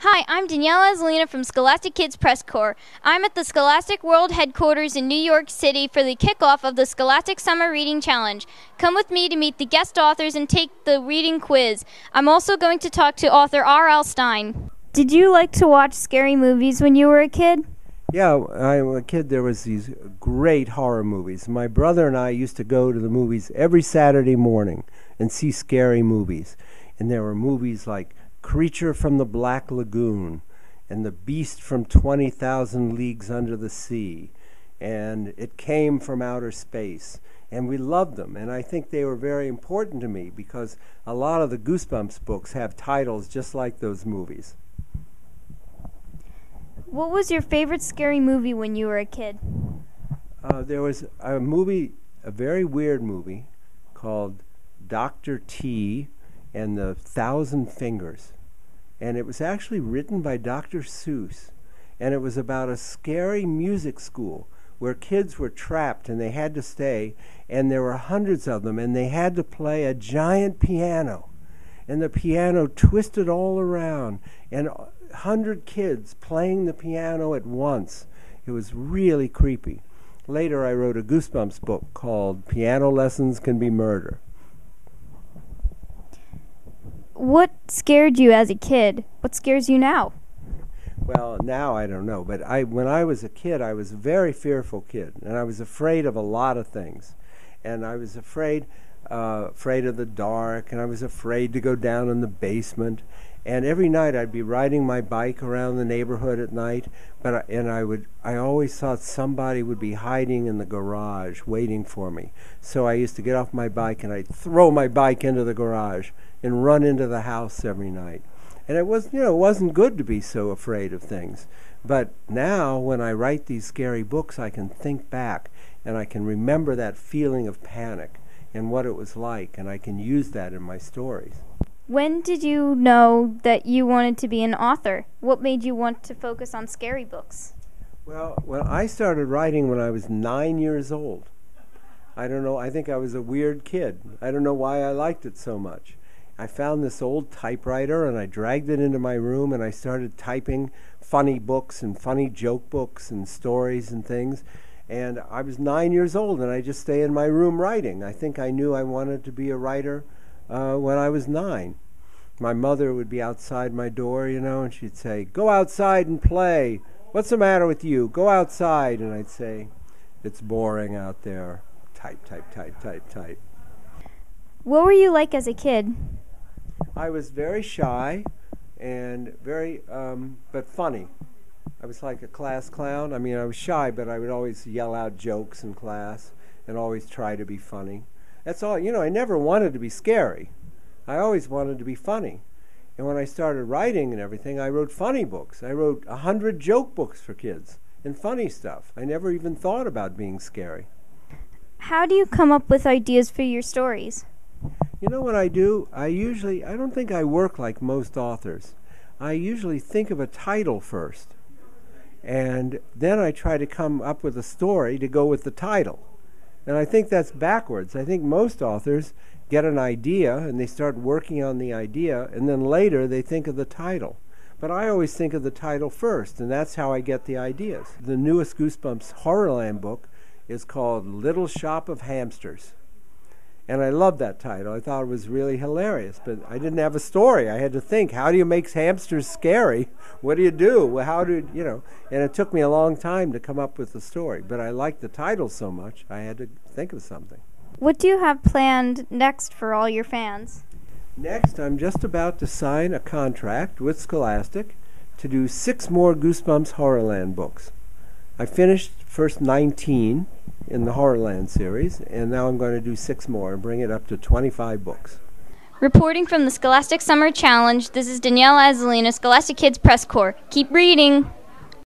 Hi, I'm Daniela Azzolina from Scholastic Kids Press Corps. I'm at the Scholastic World headquarters in New York City for the kickoff of the Scholastic Summer Reading Challenge. Come with me to meet the guest authors and take the reading quiz. I'm also going to talk to author R.L. Stine. Did you like to watch scary movies when you were a kid? Yeah, I was a kid. There was these great horror movies. My brother and I used to go to the movies every Saturday morning and see scary movies. And there were movies like Creature from the Black Lagoon and The Beast from 20,000 Leagues Under the Sea. And it came from outer space. And we loved them. And I think they were very important to me because a lot of the Goosebumps books have titles just like those movies. What was your favorite scary movie when you were a kid? Uh, there was a movie, a very weird movie called Dr. T and the Thousand Fingers. And it was actually written by Dr. Seuss. And it was about a scary music school where kids were trapped and they had to stay. And there were hundreds of them. And they had to play a giant piano. And the piano twisted all around. And a hundred kids playing the piano at once. It was really creepy. Later, I wrote a Goosebumps book called Piano Lessons Can Be Murder. What scared you as a kid? What scares you now? Well, now I don't know, but I when I was a kid, I was a very fearful kid, and I was afraid of a lot of things, and I was afraid, uh, afraid of the dark, and I was afraid to go down in the basement, and every night I'd be riding my bike around the neighborhood at night, but I, and I would I always thought somebody would be hiding in the garage waiting for me. So I used to get off my bike and I'd throw my bike into the garage and run into the house every night. And it was you know it wasn't good to be so afraid of things. But now when I write these scary books I can think back and I can remember that feeling of panic and what it was like and I can use that in my stories. When did you know that you wanted to be an author? What made you want to focus on scary books? Well, well, I started writing when I was nine years old. I don't know, I think I was a weird kid. I don't know why I liked it so much. I found this old typewriter and I dragged it into my room and I started typing funny books and funny joke books and stories and things. And I was nine years old and I just stay in my room writing. I think I knew I wanted to be a writer uh, when I was nine. My mother would be outside my door, you know, and she'd say, Go outside and play. What's the matter with you? Go outside. And I'd say, It's boring out there. Type, type, type, type, type. What were you like as a kid? I was very shy and very, um, but funny. I was like a class clown. I mean, I was shy, but I would always yell out jokes in class and always try to be funny. That's all. You know, I never wanted to be scary. I always wanted to be funny. And when I started writing and everything, I wrote funny books. I wrote a hundred joke books for kids and funny stuff. I never even thought about being scary. How do you come up with ideas for your stories? You know what I do? I usually, I don't think I work like most authors. I usually think of a title first. And then I try to come up with a story to go with the title. And I think that's backwards. I think most authors get an idea and they start working on the idea, and then later they think of the title. But I always think of the title first, and that's how I get the ideas. The newest Goosebumps Horrorland book is called Little Shop of Hamsters. And I loved that title. I thought it was really hilarious, but I didn't have a story. I had to think, how do you make hamsters scary? What do you do? Well, how do you know? And it took me a long time to come up with the story, but I liked the title so much, I had to think of something. What do you have planned next for all your fans? Next, I'm just about to sign a contract with Scholastic to do six more Goosebumps Horrorland books. I finished first 19 in the Horrorland series, and now I'm going to do six more and bring it up to 25 books. Reporting from the Scholastic Summer Challenge, this is Danielle Azzolina, Scholastic Kids Press Corps. Keep reading!